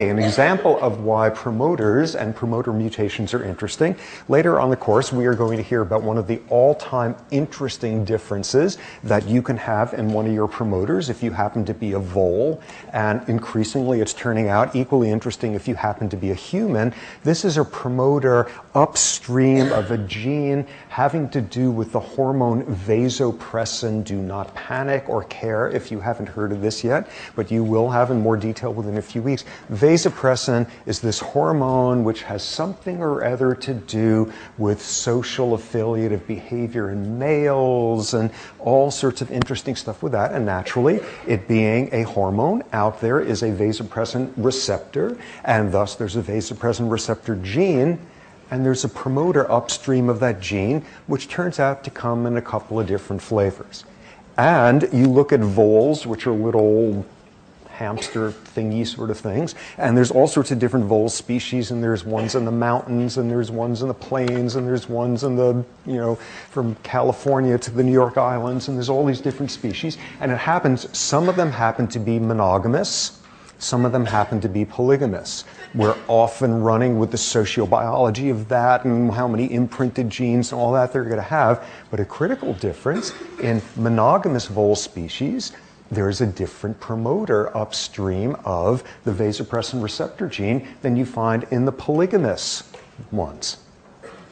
an example of why promoters and promoter mutations are interesting. Later on the course, we are going to hear about one of the all-time interesting differences that you can have in one of your promoters if you happen to be a vole, and increasingly it's turning out equally interesting if you happen to be a human. This is a promoter upstream of a gene having to do with the hormone vasopressin. Do not panic or care if you haven't heard of this yet, but you will have in more detail within a few weeks vasopressin is this hormone which has something or other to do with social affiliative behavior in males and all sorts of interesting stuff with that. And naturally, it being a hormone out there is a vasopressin receptor, and thus there's a vasopressin receptor gene. And there's a promoter upstream of that gene, which turns out to come in a couple of different flavors. And you look at voles, which are little hamster thingy sort of things. And there's all sorts of different vole species, and there's ones in the mountains, and there's ones in the plains, and there's ones in the, you know, from California to the New York Islands, and there's all these different species. And it happens, some of them happen to be monogamous. Some of them happen to be polygamous. We're often running with the sociobiology of that and how many imprinted genes and all that they're going to have. But a critical difference in monogamous vole species there's a different promoter upstream of the vasopressin receptor gene than you find in the polygamous ones.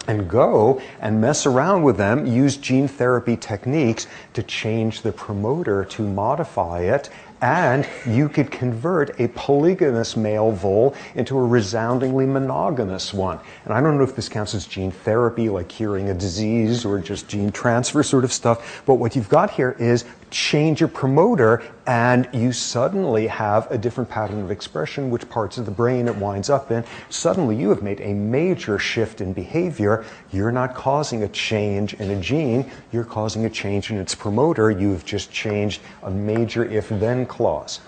And go and mess around with them, use gene therapy techniques to change the promoter to modify it and you could convert a polygamous male vole into a resoundingly monogamous one. And I don't know if this counts as gene therapy, like curing a disease, or just gene transfer sort of stuff, but what you've got here is change your promoter and you suddenly have a different pattern of expression, which parts of the brain it winds up in. Suddenly you have made a major shift in behavior. You're not causing a change in a gene, you're causing a change in its promoter. You've just changed a major if then clause.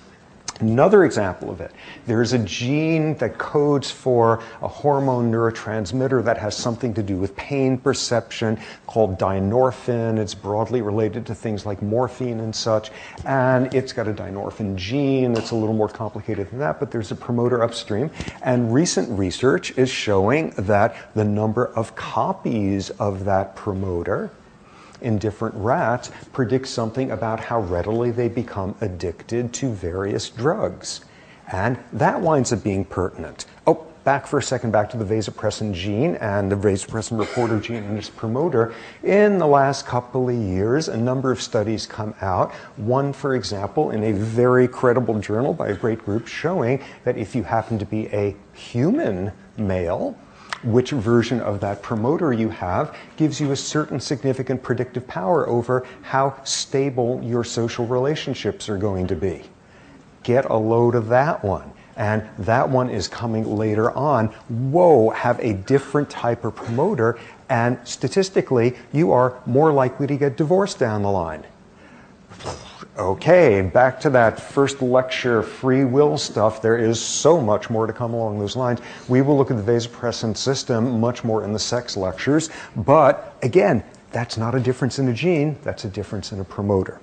Another example of it, there's a gene that codes for a hormone neurotransmitter that has something to do with pain perception called dynorphin. It's broadly related to things like morphine and such. And it's got a dynorphin gene that's a little more complicated than that, but there's a promoter upstream. And recent research is showing that the number of copies of that promoter in different rats predicts something about how readily they become addicted to various drugs. And that winds up being pertinent. Oh, back for a second, back to the vasopressin gene and the vasopressin reporter gene and its promoter. In the last couple of years, a number of studies come out. One, for example, in a very credible journal by a great group showing that if you happen to be a human male, which version of that promoter you have gives you a certain significant predictive power over how stable your social relationships are going to be. Get a load of that one. And that one is coming later on. Whoa, have a different type of promoter, and statistically, you are more likely to get divorced down the line. Okay, back to that first lecture, free will stuff. There is so much more to come along those lines. We will look at the vasopressin system much more in the sex lectures. But again, that's not a difference in a gene, that's a difference in a promoter.